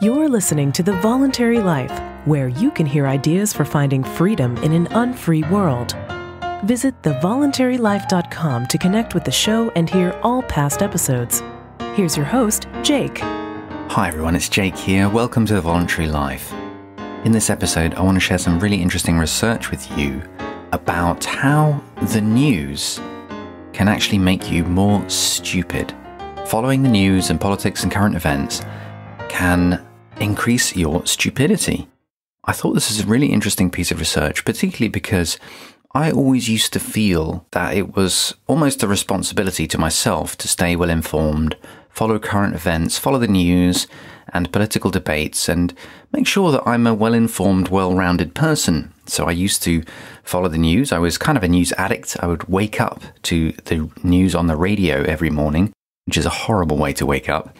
You're listening to The Voluntary Life, where you can hear ideas for finding freedom in an unfree world. Visit thevoluntarylife.com to connect with the show and hear all past episodes. Here's your host, Jake. Hi everyone, it's Jake here. Welcome to The Voluntary Life. In this episode, I want to share some really interesting research with you about how the news can actually make you more stupid. Following the news and politics and current events can increase your stupidity. I thought this is a really interesting piece of research, particularly because I always used to feel that it was almost a responsibility to myself to stay well informed, follow current events, follow the news and political debates, and make sure that I'm a well informed, well rounded person. So I used to follow the news. I was kind of a news addict. I would wake up to the news on the radio every morning, which is a horrible way to wake up.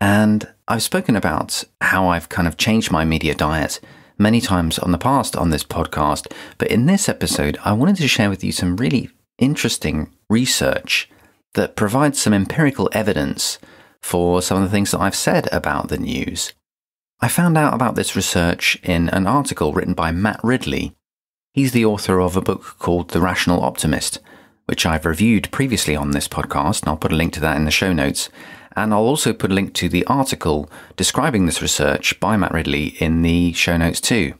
And I've spoken about how I've kind of changed my media diet many times on the past on this podcast, but in this episode, I wanted to share with you some really interesting research that provides some empirical evidence for some of the things that I've said about the news. I found out about this research in an article written by Matt Ridley. He's the author of a book called The Rational Optimist, which I've reviewed previously on this podcast, and I'll put a link to that in the show notes. And I'll also put a link to the article describing this research by Matt Ridley in the show notes too.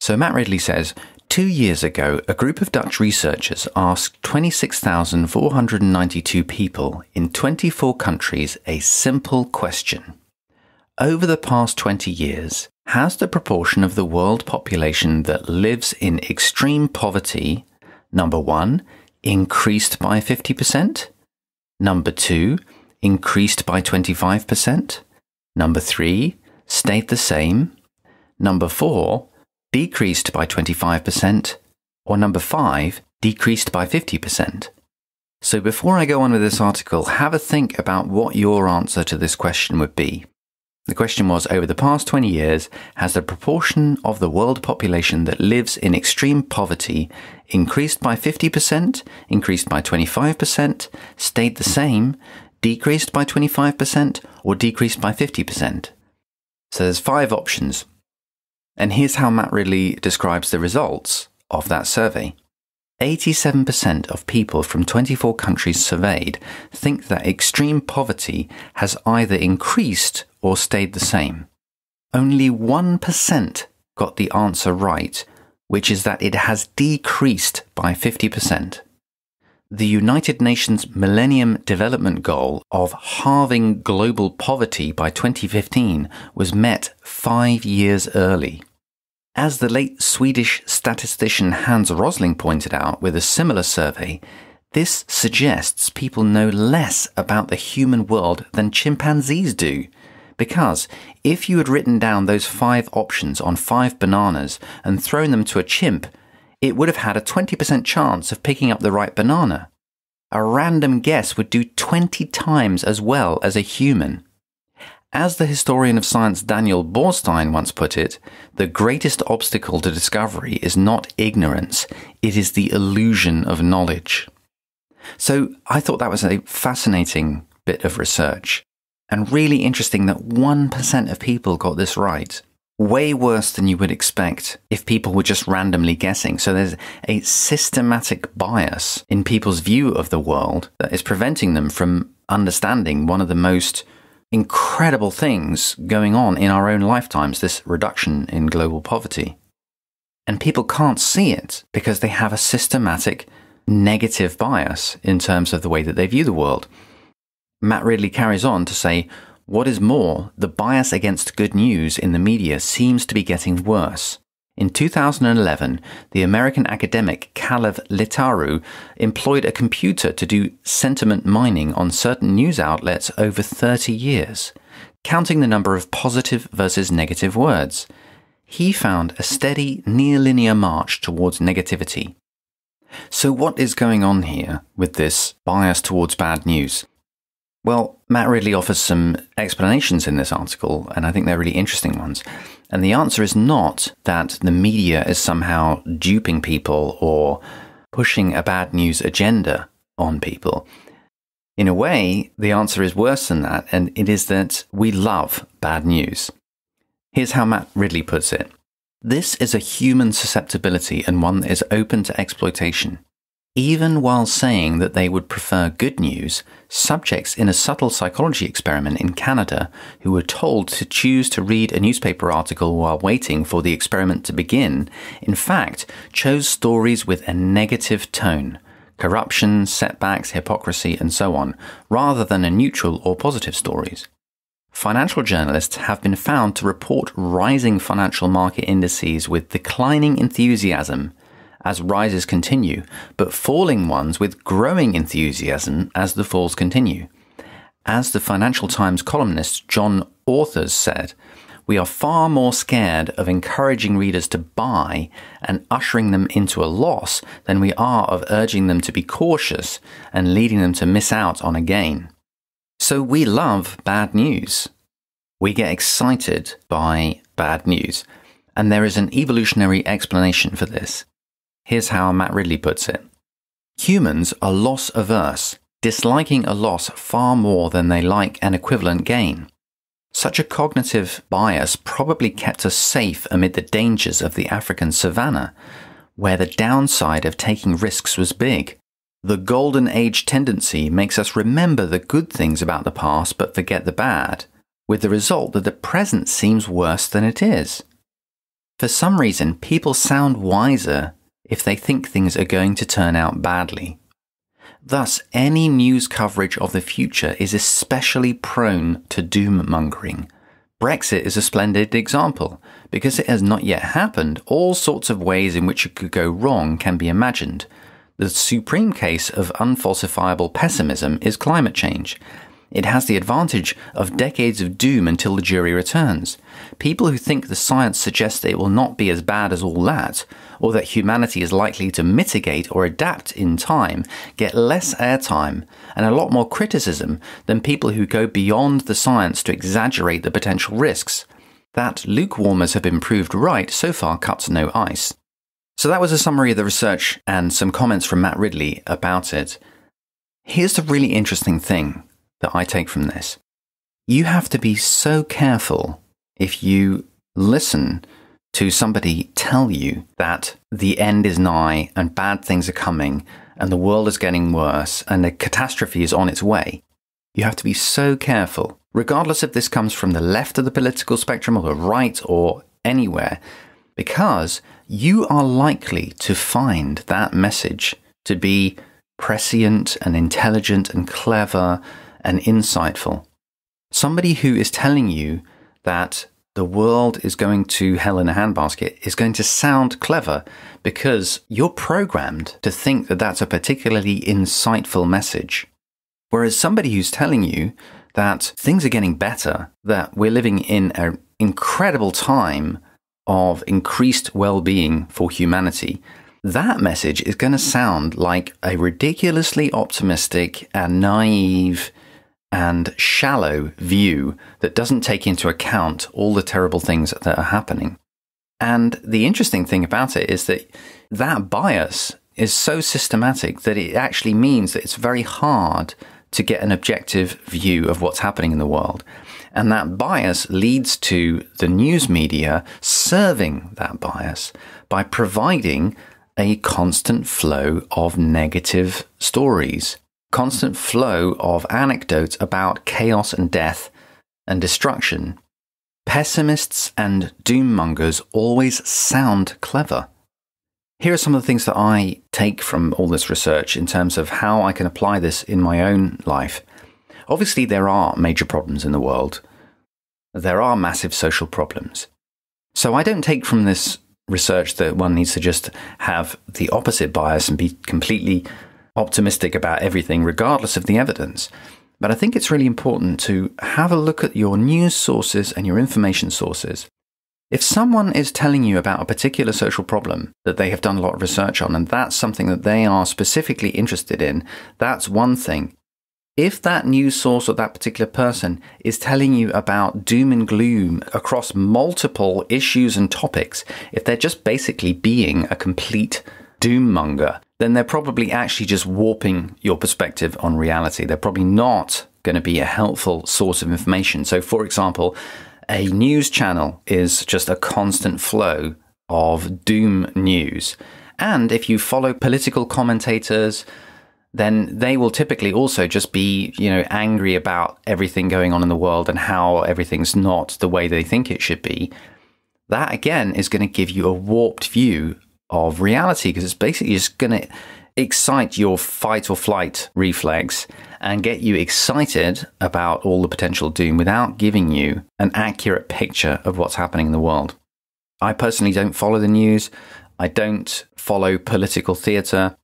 So Matt Ridley says, Two years ago, a group of Dutch researchers asked 26,492 people in 24 countries a simple question. Over the past 20 years, has the proportion of the world population that lives in extreme poverty, number one, increased by 50%? Number two, increased by 25%. Number three, stayed the same. Number four, decreased by 25%. Or number five, decreased by 50%. So before I go on with this article, have a think about what your answer to this question would be. The question was over the past 20 years, has the proportion of the world population that lives in extreme poverty increased by 50%, increased by 25%, stayed the same, decreased by 25%, or decreased by 50%? So there's five options. And here's how Matt Ridley describes the results of that survey. 87% of people from 24 countries surveyed think that extreme poverty has either increased or stayed the same. Only 1% got the answer right, which is that it has decreased by 50%. The United Nations Millennium Development Goal of halving global poverty by 2015 was met five years early. As the late Swedish statistician Hans Rosling pointed out with a similar survey, this suggests people know less about the human world than chimpanzees do. Because if you had written down those five options on five bananas and thrown them to a chimp, it would have had a 20% chance of picking up the right banana. A random guess would do 20 times as well as a human. As the historian of science Daniel Boorstin once put it, the greatest obstacle to discovery is not ignorance, it is the illusion of knowledge. So I thought that was a fascinating bit of research and really interesting that 1% of people got this right way worse than you would expect if people were just randomly guessing. So there's a systematic bias in people's view of the world that is preventing them from understanding one of the most incredible things going on in our own lifetimes this reduction in global poverty. And people can't see it because they have a systematic negative bias in terms of the way that they view the world. Matt Ridley carries on to say, what is more, the bias against good news in the media seems to be getting worse. In 2011, the American academic Kalev Leetaru employed a computer to do sentiment mining on certain news outlets over 30 years, counting the number of positive versus negative words. He found a steady near linear march towards negativity. So, what is going on here with this bias towards bad news? Well, Matt Ridley offers some explanations in this article, and I think they're really interesting ones. And the answer is not that the media is somehow duping people or pushing a bad news agenda on people. In a way, the answer is worse than that, and it is that we love bad news. Here's how Matt Ridley puts it This is a human susceptibility and one that is open to exploitation. Even while saying that they would prefer good news, subjects in a subtle psychology experiment in Canada who were told to choose to read a newspaper article while waiting for the experiment to begin, in fact, chose stories with a negative tone corruption, setbacks, hypocrisy, and so on, rather than a neutral or positive stories. Financial journalists have been found to report rising financial market indices with declining enthusiasm as rises continue, but falling ones with growing enthusiasm as the falls continue. As the Financial Times columnist John Authers said, we are far more scared of encouraging readers to buy and ushering them into a loss than we are of urging them to be cautious and leading them to miss out on a gain. So we love bad news. We get excited by bad news. And there is an evolutionary explanation for this. Here's how Matt Ridley puts it Humans are loss averse, disliking a loss far more than they like an equivalent gain. Such a cognitive bias probably kept us safe amid the dangers of the African savannah, where the downside of taking risks was big. The golden age tendency makes us remember the good things about the past but forget the bad, with the result that the present seems worse than it is. For some reason, people sound wiser if they think things are going to turn out badly. Thus, any news coverage of the future is especially prone to doom mongering. Brexit is a splendid example. Because it has not yet happened, all sorts of ways in which it could go wrong can be imagined. The supreme case of unfalsifiable pessimism is climate change, it has the advantage of decades of doom until the jury returns. People who think the science suggests it will not be as bad as all that, or that humanity is likely to mitigate or adapt in time, get less airtime and a lot more criticism than people who go beyond the science to exaggerate the potential risks. That lukewarmers have been proved right so far cuts no ice. So that was a summary of the research and some comments from Matt Ridley about it. Here's the really interesting thing that I take from this. You have to be so careful if you listen to somebody tell you that the end is nigh and bad things are coming and the world is getting worse and a catastrophe is on its way. You have to be so careful, regardless if this comes from the left of the political spectrum or the right or anywhere, because you are likely to find that message to be prescient and intelligent and clever and insightful. Somebody who is telling you that the world is going to hell in a handbasket is going to sound clever because you're programmed to think that that's a particularly insightful message. Whereas somebody who's telling you that things are getting better, that we're living in an incredible time of increased well being for humanity, that message is going to sound like a ridiculously optimistic and naive and shallow view that doesn't take into account all the terrible things that are happening. And the interesting thing about it is that that bias is so systematic that it actually means that it's very hard to get an objective view of what's happening in the world. And that bias leads to the news media serving that bias by providing a constant flow of negative stories constant flow of anecdotes about chaos and death and destruction, pessimists and doommongers always sound clever. Here are some of the things that I take from all this research in terms of how I can apply this in my own life. Obviously, there are major problems in the world. There are massive social problems. So I don't take from this research that one needs to just have the opposite bias and be completely optimistic about everything, regardless of the evidence. But I think it's really important to have a look at your news sources and your information sources. If someone is telling you about a particular social problem that they have done a lot of research on, and that's something that they are specifically interested in, that's one thing. If that news source or that particular person is telling you about doom and gloom across multiple issues and topics, if they're just basically being a complete doom monger, then they're probably actually just warping your perspective on reality. They're probably not going to be a helpful source of information. So, for example, a news channel is just a constant flow of doom news. And if you follow political commentators, then they will typically also just be, you know, angry about everything going on in the world and how everything's not the way they think it should be. That again is going to give you a warped view of reality because it's basically just going to excite your fight or flight reflex and get you excited about all the potential doom without giving you an accurate picture of what's happening in the world. I personally don't follow the news. I don't follow political theatre.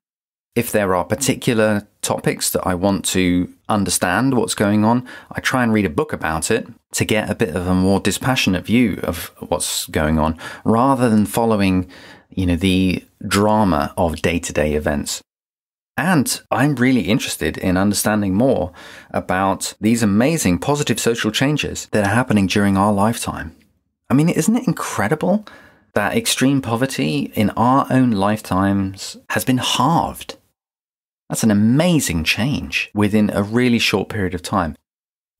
If there are particular topics that I want to understand what's going on, I try and read a book about it to get a bit of a more dispassionate view of what's going on rather than following, you know, the drama of day-to-day events. And I'm really interested in understanding more about these amazing positive social changes that are happening during our lifetime. I mean, isn't it incredible that extreme poverty in our own lifetimes has been halved? That's an amazing change within a really short period of time.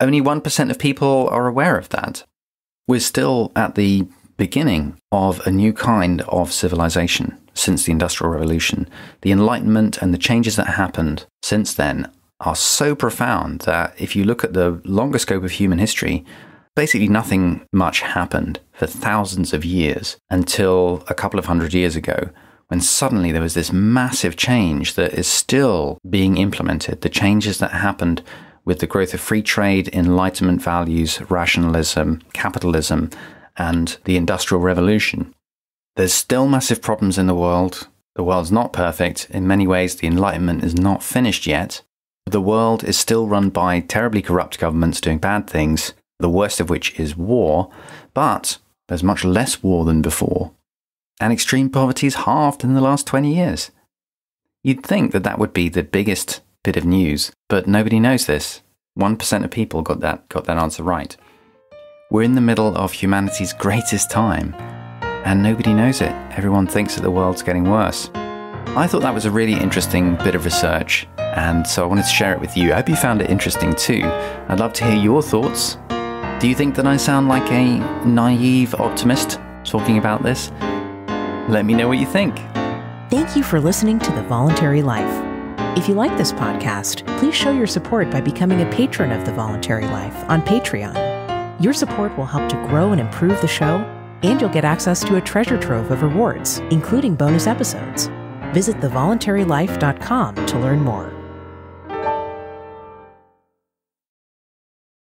Only 1% of people are aware of that. We're still at the beginning of a new kind of civilization since the Industrial Revolution. The Enlightenment and the changes that happened since then are so profound that if you look at the longer scope of human history, basically nothing much happened for thousands of years until a couple of hundred years ago when suddenly there was this massive change that is still being implemented. The changes that happened with the growth of free trade, enlightenment values, rationalism, capitalism, and the Industrial Revolution. There's still massive problems in the world. The world's not perfect. In many ways, the Enlightenment is not finished yet. The world is still run by terribly corrupt governments doing bad things, the worst of which is war, but there's much less war than before. And extreme poverty is halved in the last 20 years. You'd think that that would be the biggest bit of news, but nobody knows this. 1% of people got that, got that answer right. We're in the middle of humanity's greatest time, and nobody knows it. Everyone thinks that the world's getting worse. I thought that was a really interesting bit of research, and so I wanted to share it with you. I hope you found it interesting too. I'd love to hear your thoughts. Do you think that I sound like a naive optimist talking about this? Let me know what you think. Thank you for listening to The Voluntary Life. If you like this podcast, please show your support by becoming a patron of The Voluntary Life on Patreon. Your support will help to grow and improve the show, and you'll get access to a treasure trove of rewards, including bonus episodes. Visit thevoluntarylife.com to learn more.